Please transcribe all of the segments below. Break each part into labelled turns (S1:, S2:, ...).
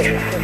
S1: 为什么？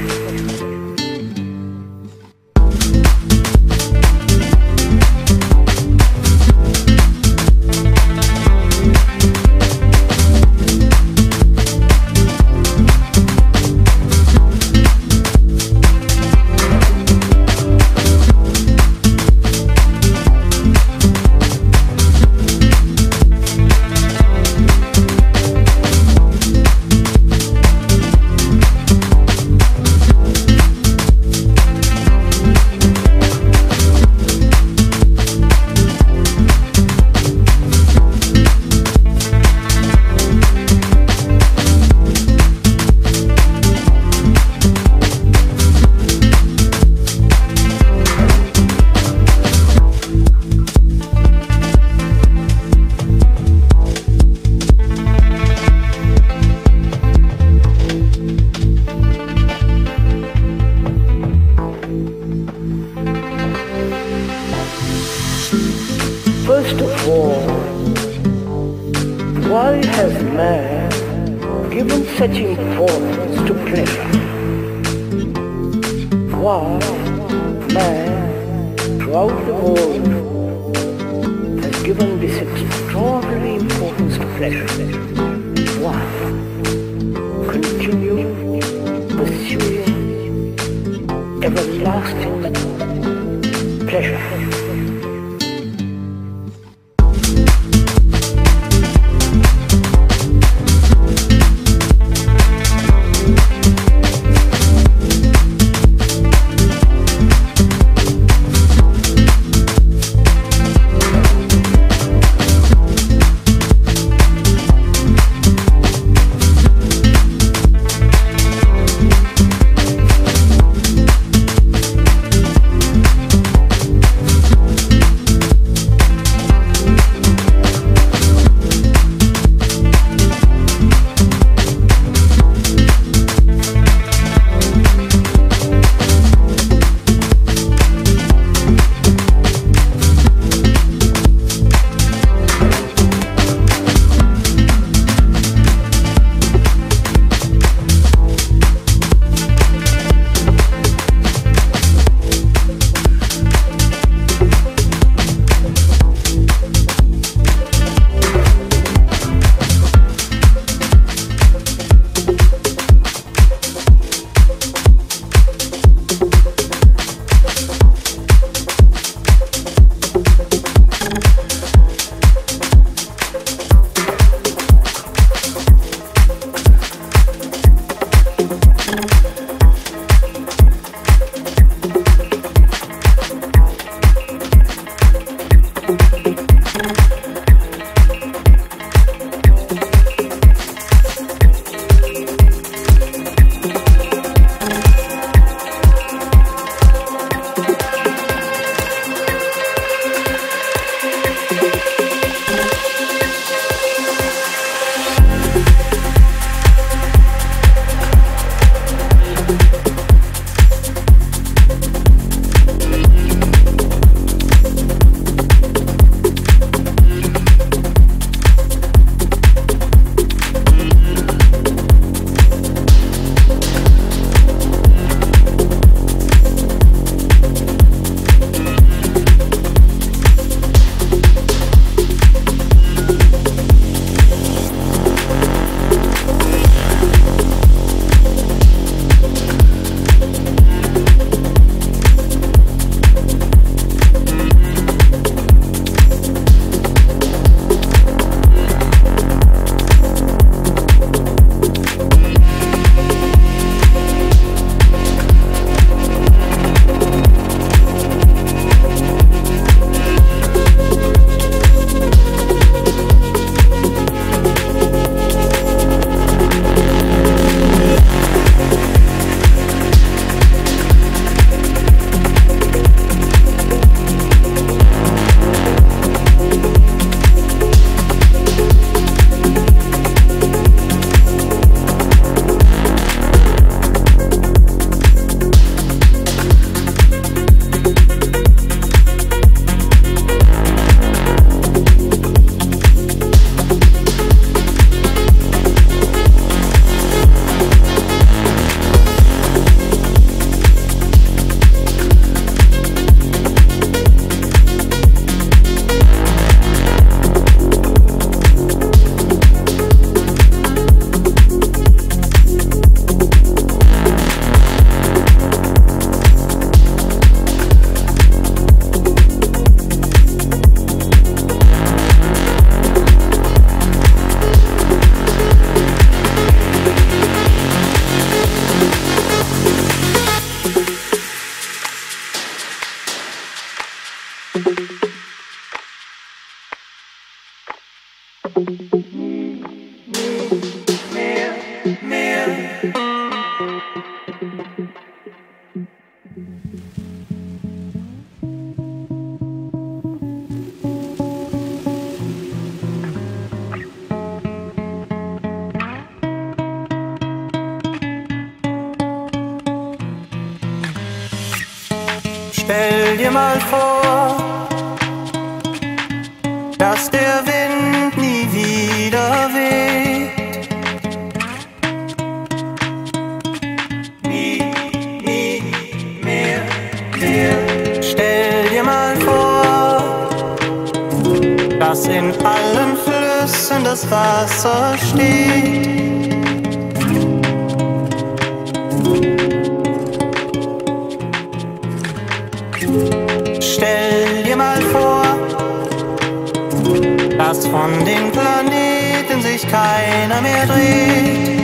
S2: Stell dir mal vor, dass der das Wasser steht. Stell dir mal vor, dass von den Planeten sich keiner mehr dreht.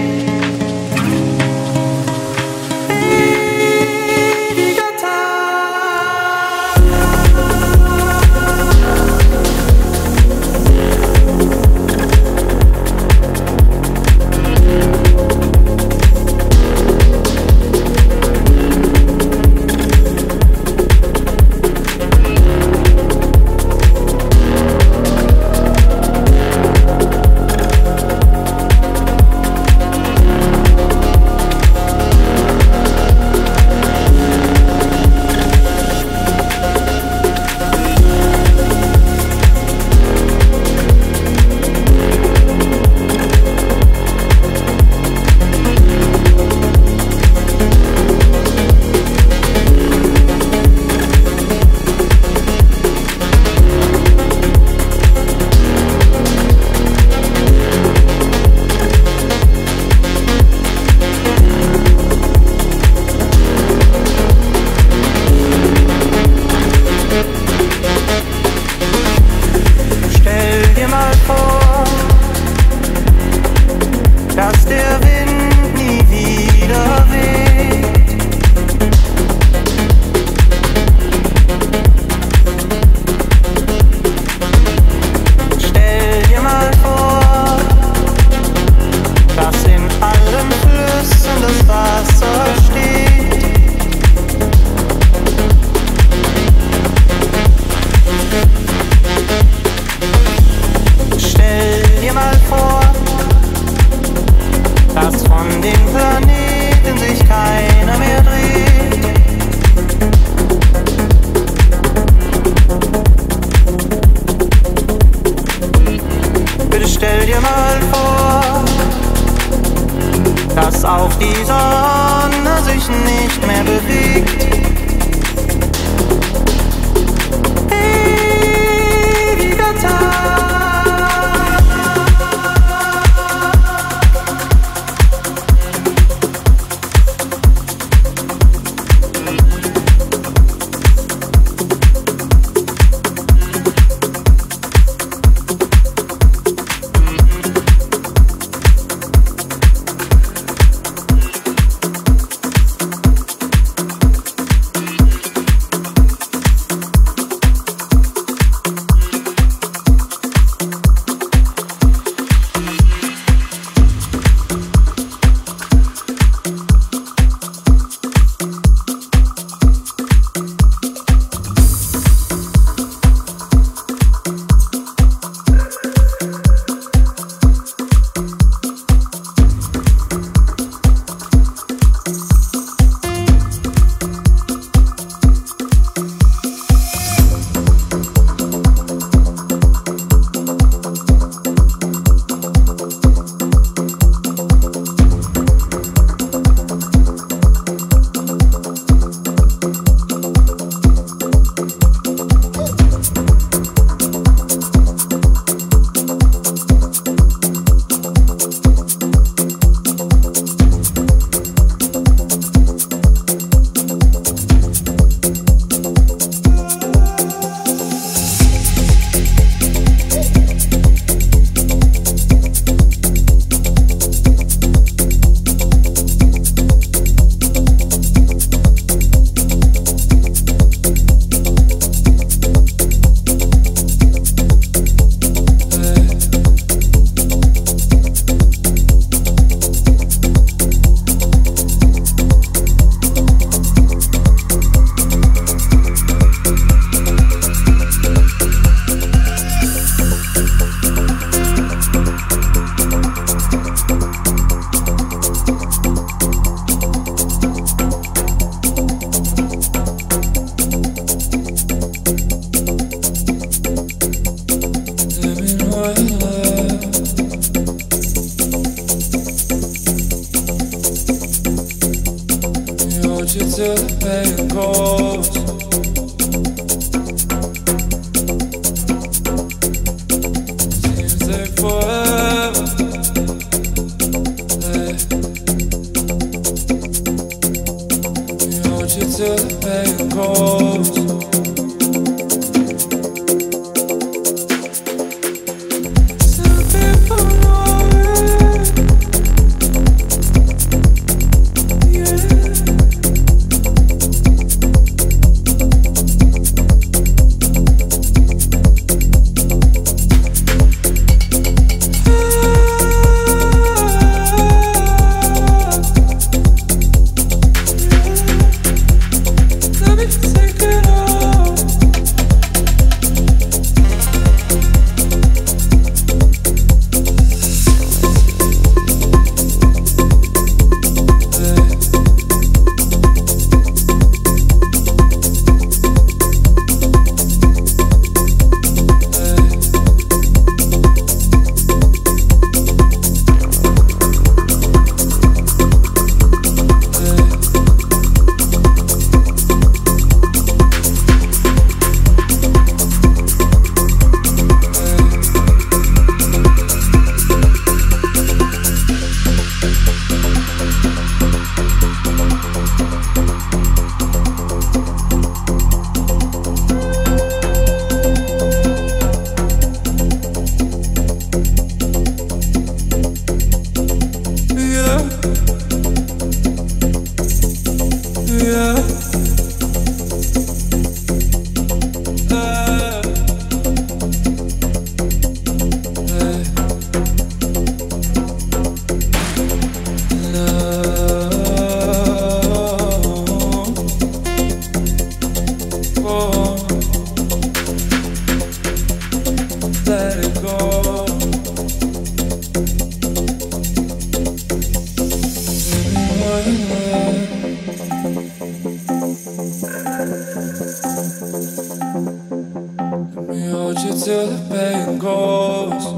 S3: till the pain goes.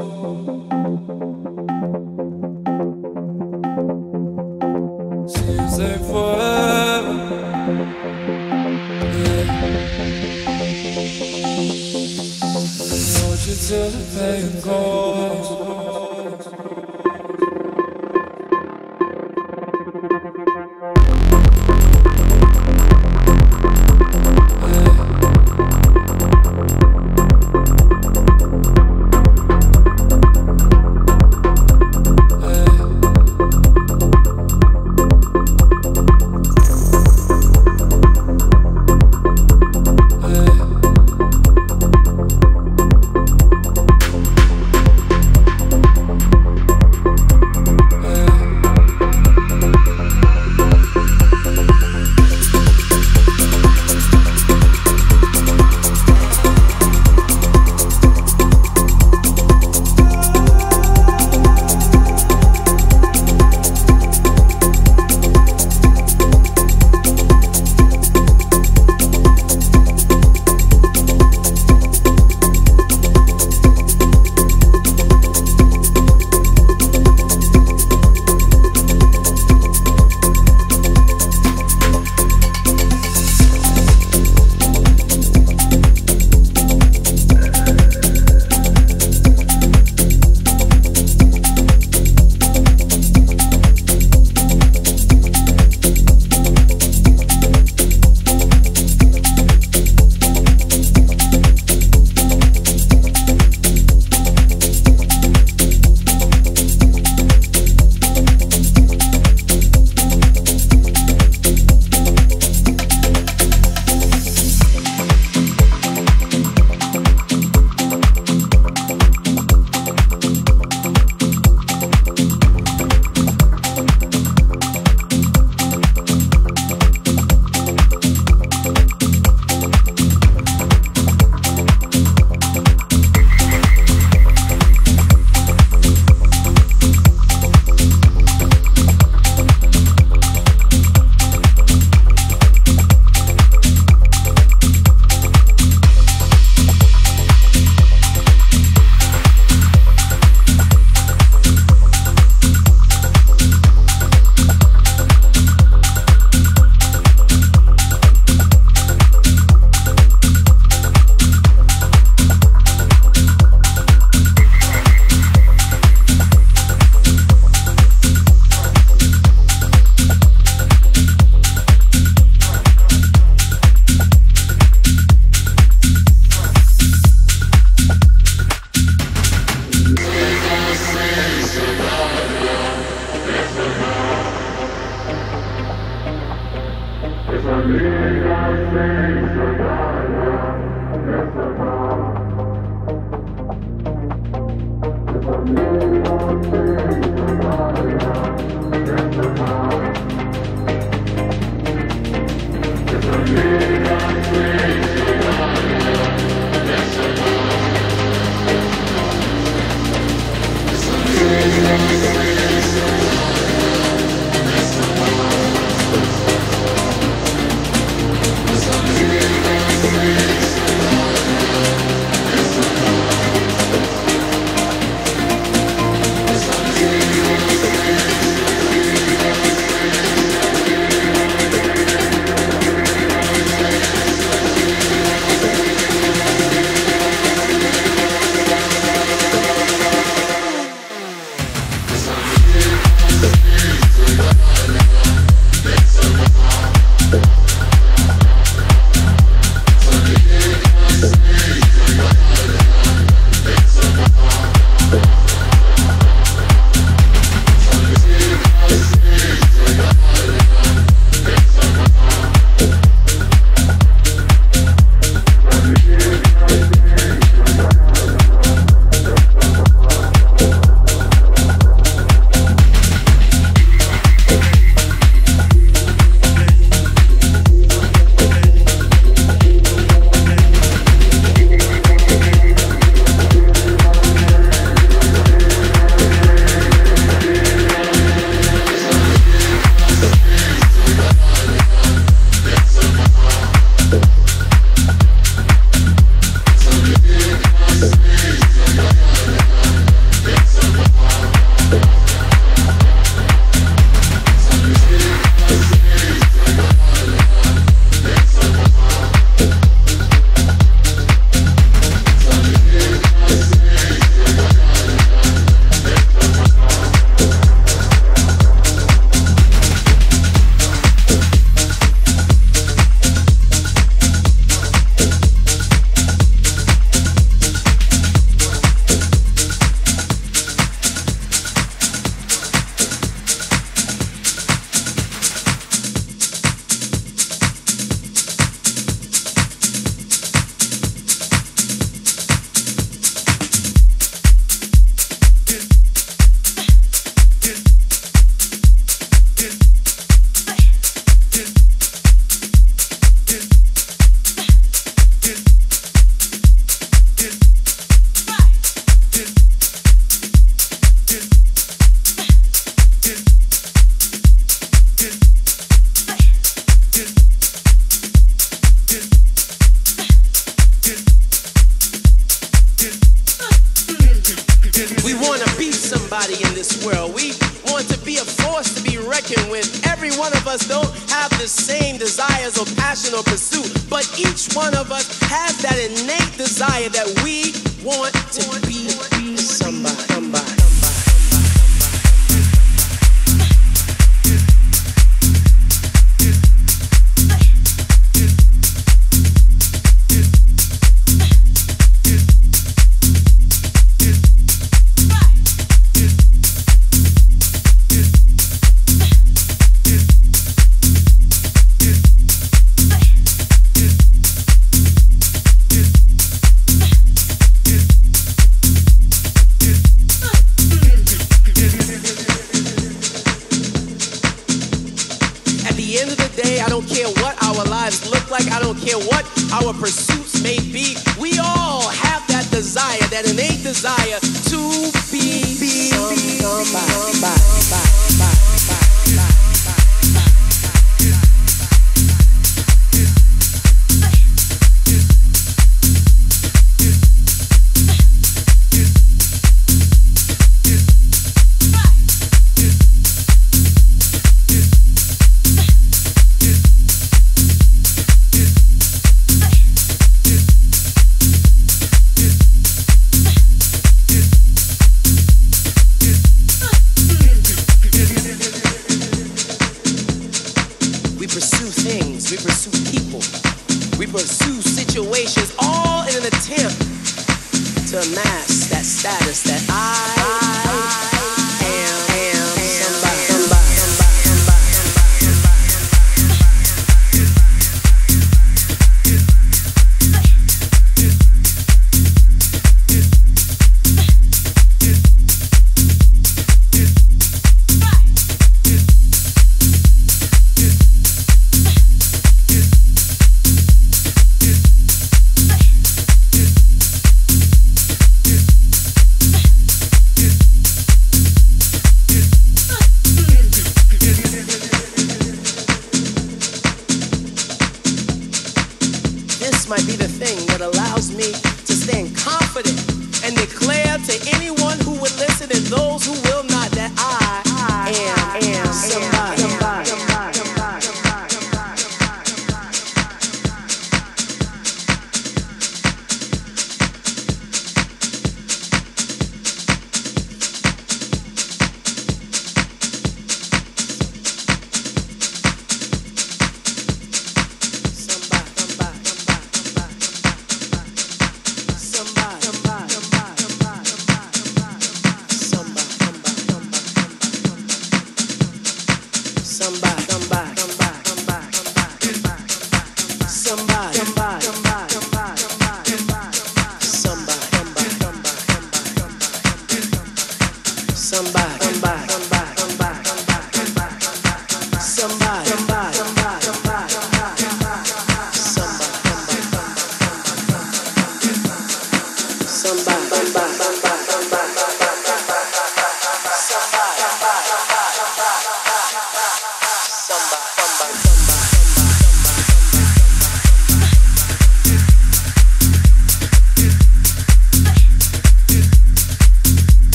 S3: back. Come back.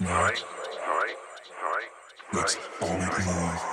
S3: love, Matt. That's all we
S4: can
S5: love.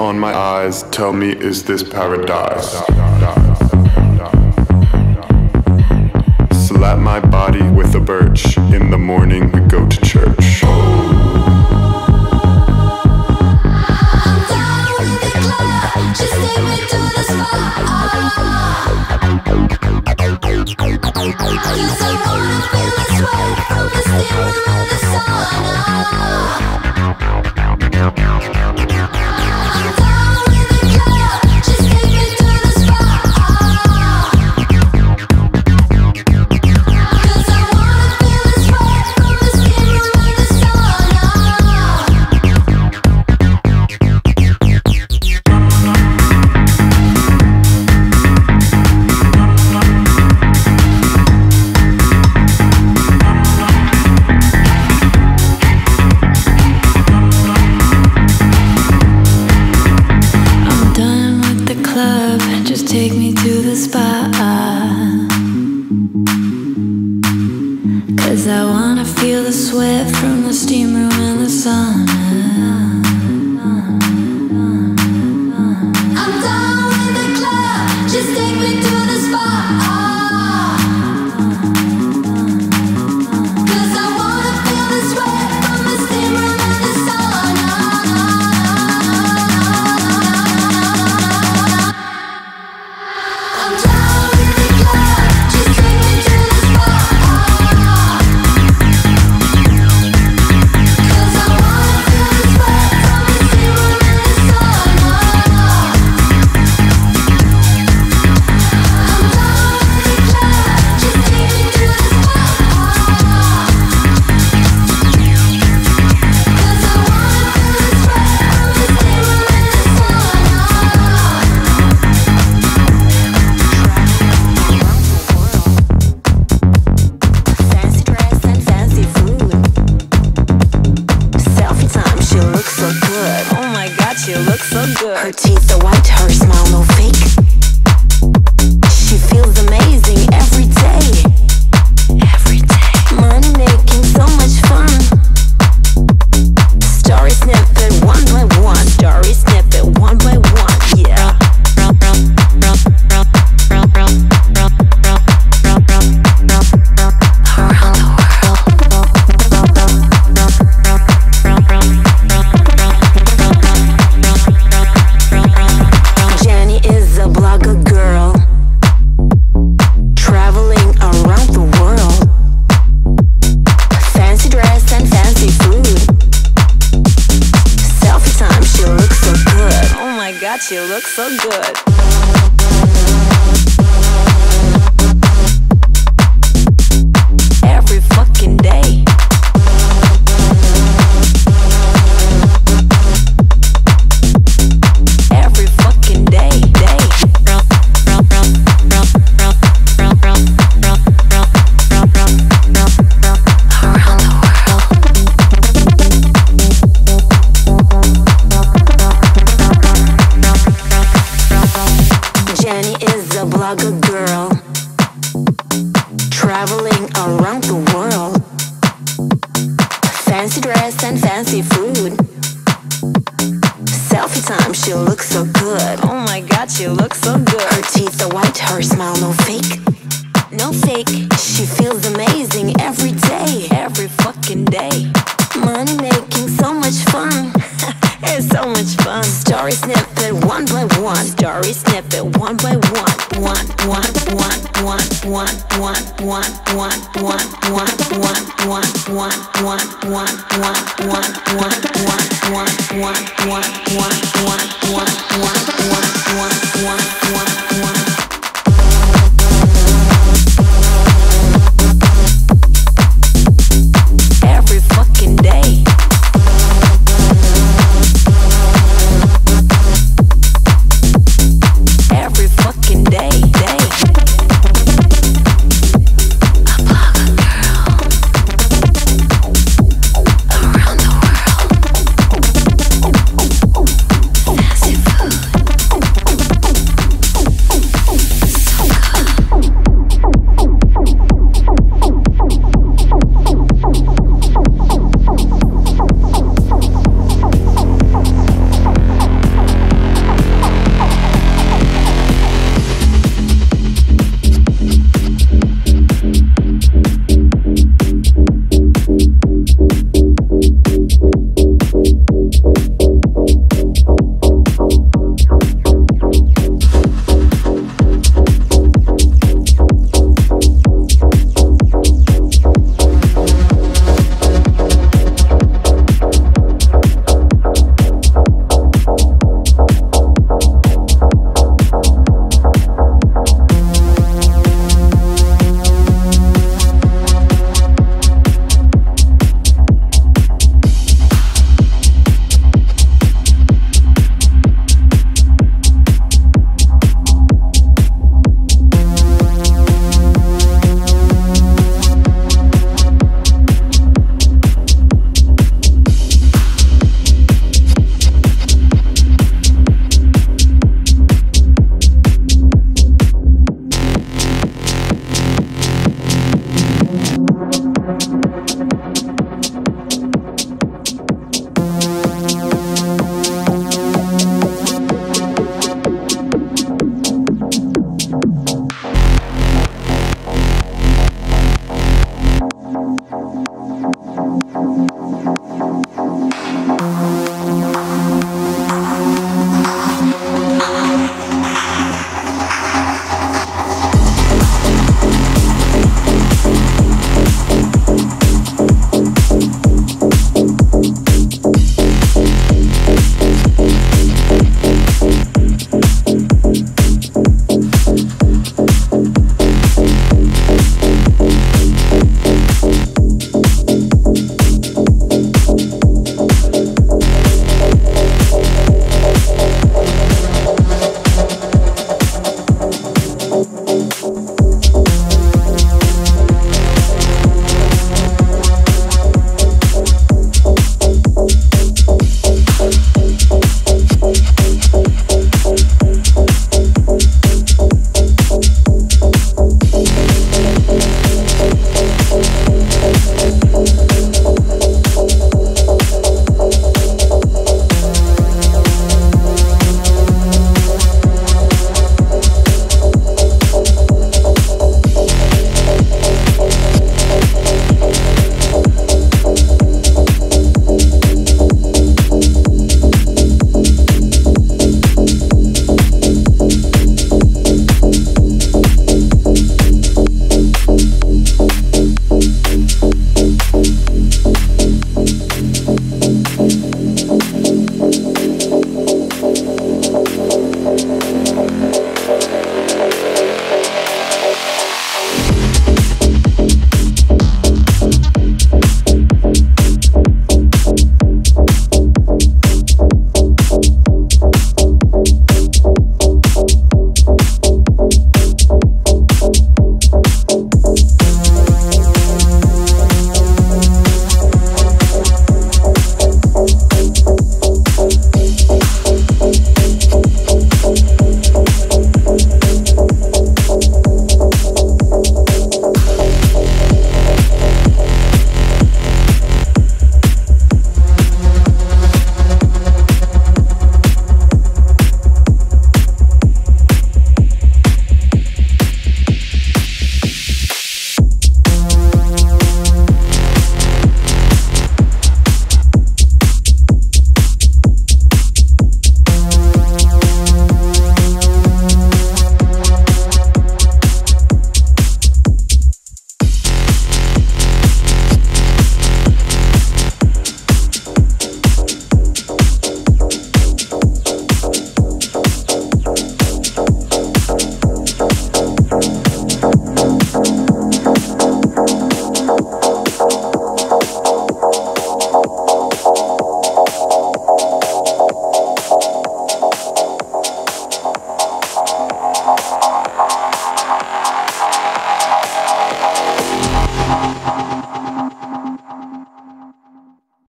S5: On my eyes tell me, is this paradise? Slap my body with a birch. In the morning, we go to church.
S6: one, one, one, one, one, one, one, one.